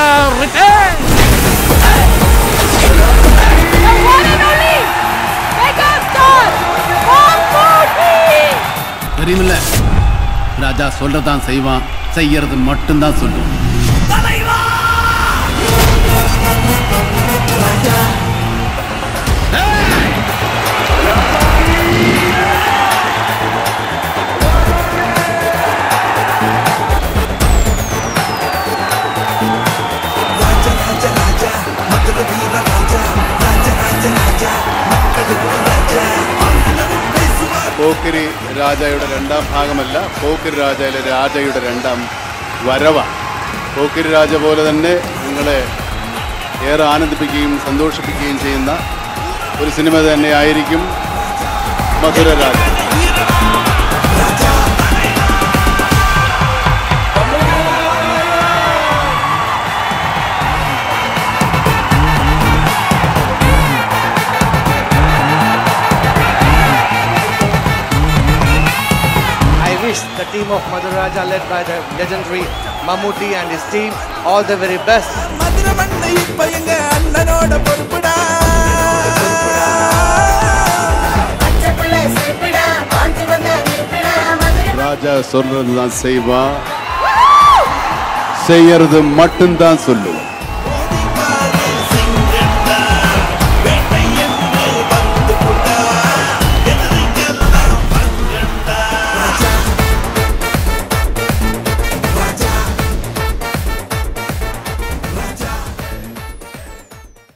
தெரியும்ல Return! The one ராஜா சொல்றதான் செய்வான் செய்யறது மட்டும்தான் சொல்லுவான் പോക്കിരി രാജയുടെ രണ്ടാം ഭാഗമല്ല പോക്കിരി രാജയിലെ രാജയുടെ രണ്ടാം വരവ. പോക്കിരി രാജ പോലെ തന്നെ നിങ്ങളെ ഏറെ ആനന്ദിപ്പിക്കുകയും സന്തോഷിപ്പിക്കുകയും ചെയ്യുന്ന ഒരു സിനിമ തന്നെയായിരിക്കും മധുര രാജ. Wish the team of Madhuraja led by the legendary Mamuti and his team. All the very best. ராஜா சொல்றது தான் செய்வான் செய்யறது மட்டும்தான் சொல்லுவோம்